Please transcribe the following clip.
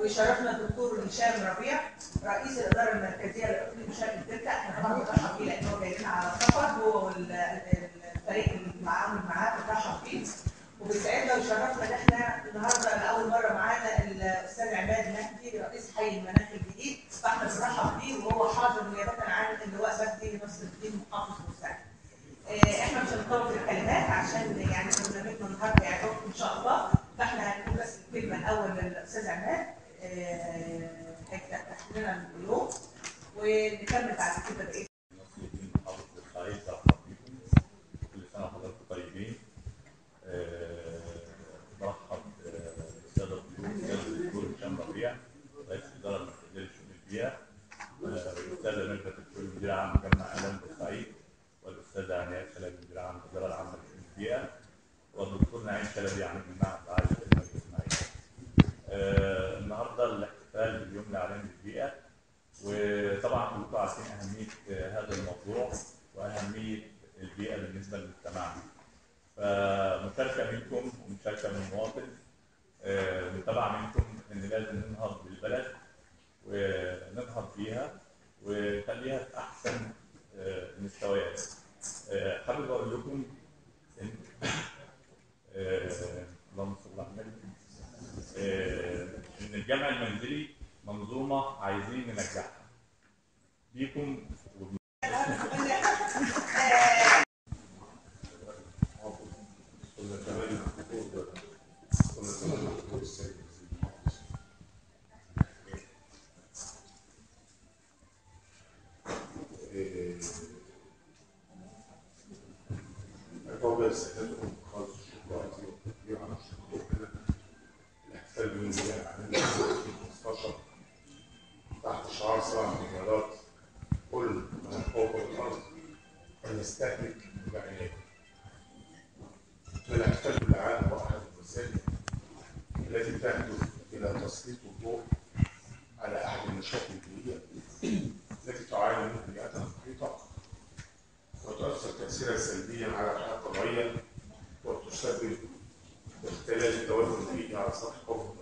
وشرفنا الدكتور هشام ربيع رئيس الإدارة المركزية لاقليم شرق الدلتا إحنا طبعا بنرحب بيه لأن هو جاي لنا على السفر هو والفريق اللي معاهم معاه بنرحب بيه وبيسعدنا ويشرفنا إن إحنا النهارده لأول مرة معانا الأستاذ عماد مهدي رئيس حي المناخ الجديد. فإحنا بنرحب بيه وهو حاضر نيابه مدير عام الإدارة العامة لشؤون البيئة والدكتور نعيم شلبي عميد المعهد العالي للخدمة الاجتماعية. النهارده الاحتفال باليوم العالمي للبيئة وطبعا كلكم عارفين أهمية هذا الموضوع وأهمية البيئة بالنسبة لمجتمعنا. فمشاركة منكم ومشاركة من المواطن متابعة منكم إن لازم ننهض بالبلد وننهض فيها ونخليها في أحسن المستويات. الجمع المنزلي منظومة عايزين ننجحها. بيكم وب- أتوقع باليوم ده عاملين 2015 تحت شعار سبع مليارات كل من فوق الأرض فليستهلك بعناية. الاحتفال بالعالم هو أحد الوسائل التي تهدف إلى تسليط الضوء على أحد المشاكل البيئية التي تعاني منها بيئتنا المحيطة وتؤثر تأثيرا سلبيا على الحياة الطبيعية وتسبب اختلال التوازن البيئي على سطح الأرض.